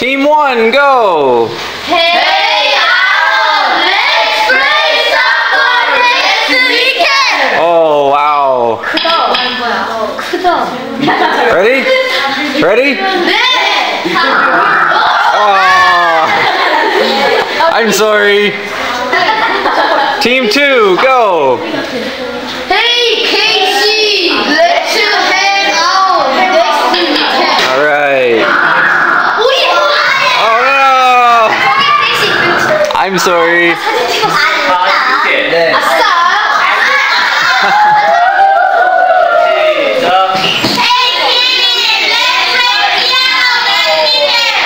Team one, go! Hey, let's play soccer next weekend. Oh, wow. Ready? Ready? Oh, I'm sorry. Team two, go! Hey, Casey, I'm sorry.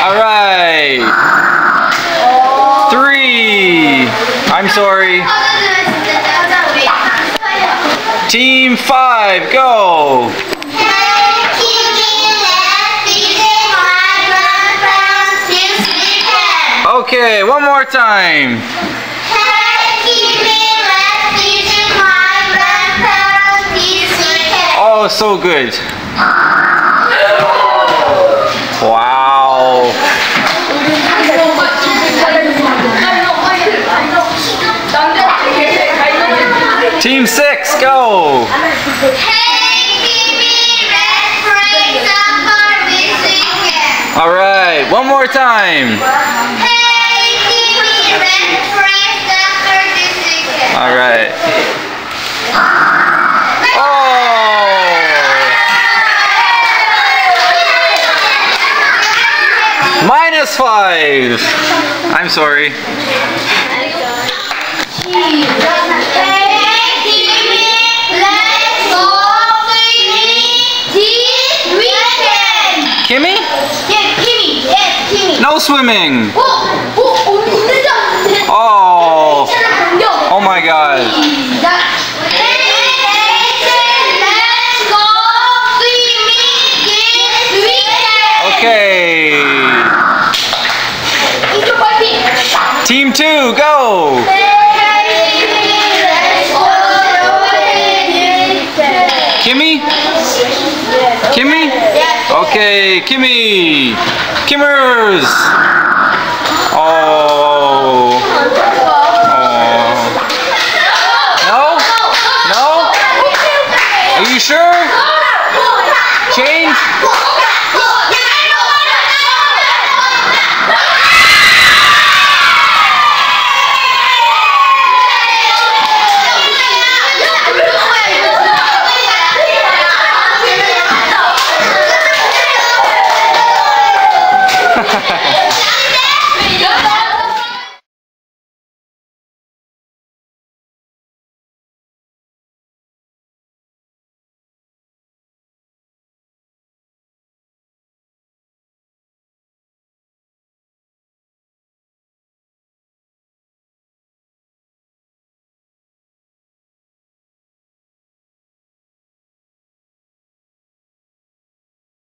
Alright. Three. I'm sorry. Team five, go. Okay, one more time. Oh, so good. Wow. Team six, go! Alright, one more time. Five. I'm sorry. Kimmy? Yes, Kimmy. Yes, Kimmy. No swimming. Oh, oh my god. Kimmy? Kimmy? Okay, Kimmy. Kimmers. Oh. Oh. No? No? Are you sure? Change?